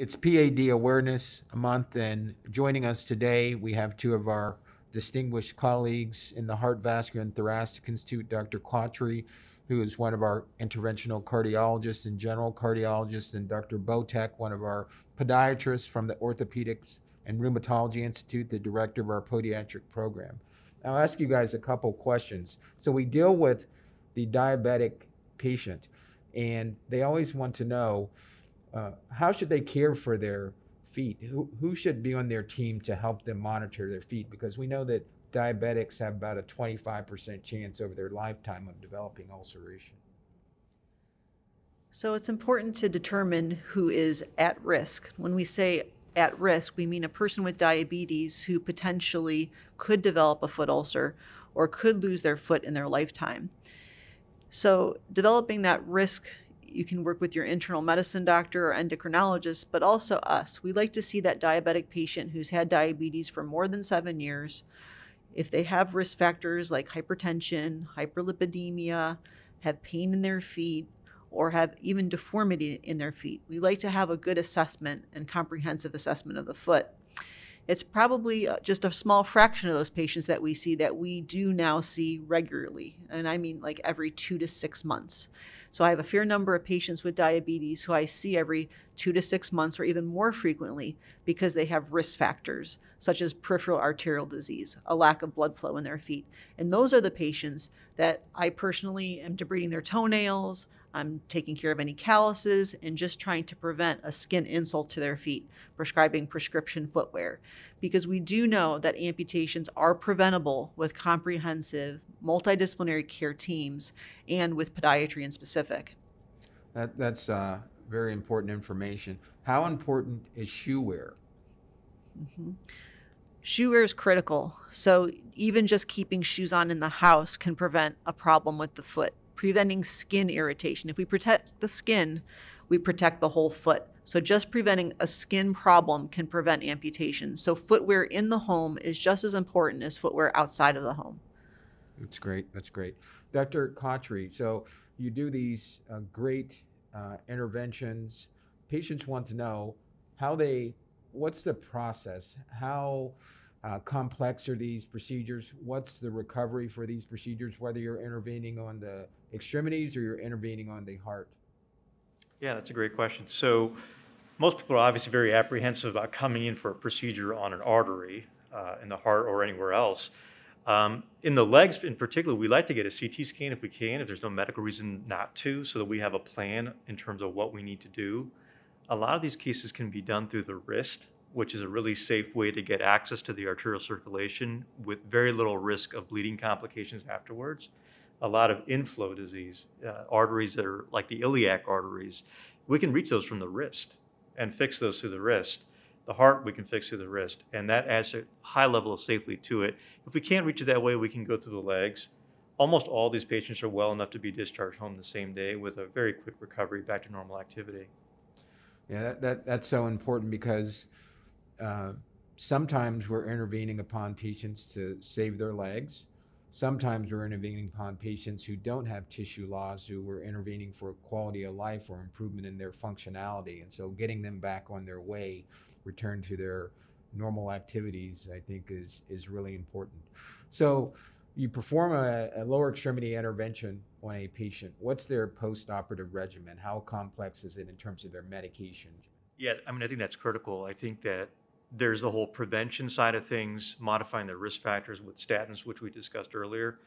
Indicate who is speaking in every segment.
Speaker 1: it's PAD Awareness Month, and joining us today, we have two of our distinguished colleagues in the Heart, Vascular, and Thoracic Institute, Dr. Khatri, who is one of our interventional cardiologists and general cardiologists, and Dr. Botek, one of our podiatrists from the Orthopedics and Rheumatology Institute, the director of our podiatric program. I'll ask you guys a couple questions. So we deal with the diabetic patient, and they always want to know uh, how should they care for their feet? Who, who should be on their team to help them monitor their feet? Because we know that diabetics have about a 25% chance over their lifetime of developing ulceration.
Speaker 2: So it's important to determine who is at risk. When we say at risk, we mean a person with diabetes who potentially could develop a foot ulcer or could lose their foot in their lifetime. So, developing that risk, you can work with your internal medicine doctor or endocrinologist, but also us. We like to see that diabetic patient who's had diabetes for more than seven years. If they have risk factors like hypertension, hyperlipidemia, have pain in their feet, or have even deformity in their feet. We like to have a good assessment and comprehensive assessment of the foot. It's probably uh, just a small fraction of those patients that we see that we do now see regularly. And I mean like every two to six months. So I have a fair number of patients with diabetes who I see every two to six months or even more frequently because they have risk factors such as peripheral arterial disease, a lack of blood flow in their feet. And those are the patients that I personally am debriding their toenails, I'm taking care of any calluses and just trying to prevent a skin insult to their feet, prescribing prescription footwear. Because we do know that amputations are preventable with comprehensive multidisciplinary care teams and with podiatry in specific.
Speaker 1: That, that's uh, very important information. How important is shoe wear?
Speaker 2: Mm-hmm. Shoe wear is critical. So, even just keeping shoes on in the house can prevent a problem with the foot preventing skin irritation. If we protect the skin, we protect the whole foot. So just preventing a skin problem can prevent amputation. So footwear in the home is just as important as footwear outside of the home.
Speaker 1: That's great. That's great. Dr. Khatri, so you do these uh, great uh, interventions. Patients want to know how they, what's the process? How uh, complex are these procedures? What's the recovery for these procedures, whether you're intervening on the extremities or you're intervening on the heart?
Speaker 3: Yeah, that's a great question. So, most people are obviously very apprehensive about coming in for a procedure on an artery uh, in the heart or anywhere else. Um, in the legs, in particular, we like to get a CT scan if we can, if there's no medical reason not to, so that we have a plan in terms of what we need to do. A lot of these cases can be done through the wrist which is a really safe way to get access to the arterial circulation with very little risk of bleeding complications afterwards. A lot of inflow disease, uh, arteries that are like the iliac arteries, we can reach those from the wrist and fix those through the wrist. The heart we can fix through the wrist, and that adds a high level of safety to it. If we can't reach it that way, we can go through the legs. Almost all these patients are well enough to be discharged home the same day with a very quick recovery back to normal activity.
Speaker 1: Yeah, that, that that's so important because uh, sometimes we're intervening upon patients to save their legs. Sometimes we're intervening upon patients who don't have tissue loss, who we're intervening for quality of life or improvement in their functionality. And so getting them back on their way, return to their normal activities, I think is, is really important. So you perform a, a lower extremity intervention on a patient. What's their post-operative regimen? How complex is it in terms of their medication?
Speaker 3: Yeah, I mean, I think that's critical. I think that there's the whole prevention side of things, modifying the risk factors with statins, which we discussed earlier.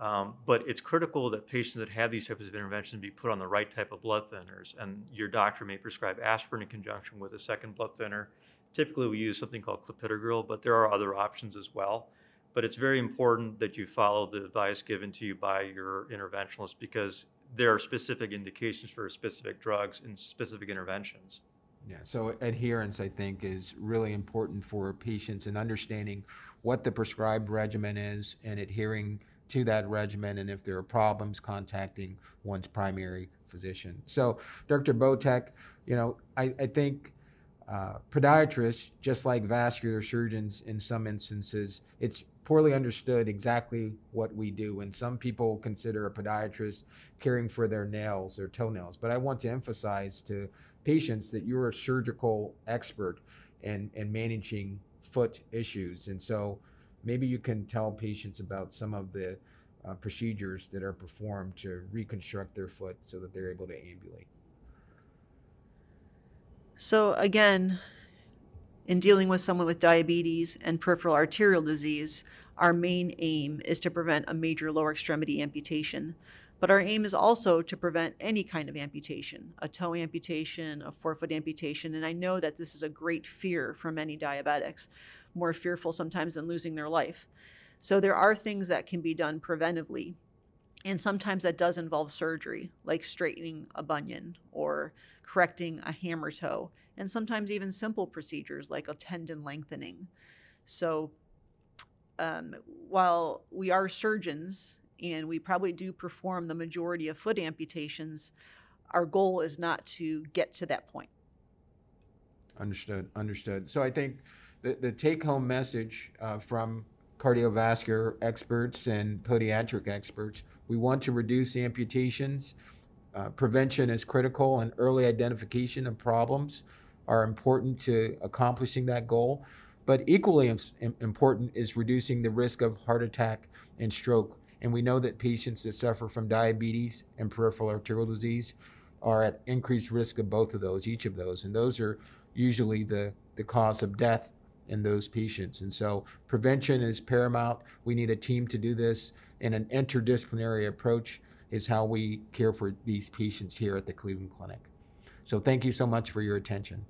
Speaker 3: Um, but it's critical that patients that have these types of interventions be put on the right type of blood thinners. And your doctor may prescribe aspirin in conjunction with a second blood thinner. Typically, we use something called clopidogrel, but there are other options as well. But it's very important that you follow the advice given to you by your interventionalist because there are specific indications for specific drugs and specific interventions.
Speaker 1: Yeah, so adherence, I think, is really important for patients and understanding what the prescribed regimen is and adhering to that regimen, and if there are problems, contacting one's primary physician. So, Dr. Botek, you know, I, I think uh, podiatrists, just like vascular surgeons in some instances, it's poorly understood exactly what we do. And some people consider a podiatrist caring for their nails, or toenails. But I want to emphasize to patients that you're a surgical expert and, in managing foot issues. And so maybe you can tell patients about some of the uh, procedures that are performed to reconstruct their foot so that they're able to ambulate.
Speaker 2: So again, in dealing with someone with diabetes and peripheral arterial disease, our main aim is to prevent a major lower extremity amputation. But our aim is also to prevent any kind of amputation, a toe amputation, a forefoot amputation. And I know that this is a great fear for many diabetics, more fearful sometimes than losing their life. So there are things that can be done preventively. And sometimes that does involve surgery, like straightening a bunion or correcting a hammer toe, and sometimes even simple procedures like a tendon lengthening. So, um, while we are surgeons and we probably do perform the majority of foot amputations, our goal is not to get to that point.
Speaker 1: Understood, understood. So I think the, the take home message uh, from cardiovascular experts and podiatric experts we want to reduce amputations. Uh, prevention is critical, and early identification of problems are important to accomplishing that goal. But equally im- im- important is reducing the risk of heart attack and stroke. And we know that patients that suffer from diabetes and peripheral arterial disease are at increased risk of both of those, each of those. And those are usually the, the cause of death in those patients. And so prevention is paramount. We need a team to do this, and an interdisciplinary approach is how we care for these patients here at the Cleveland Clinic. So thank you so much for your attention.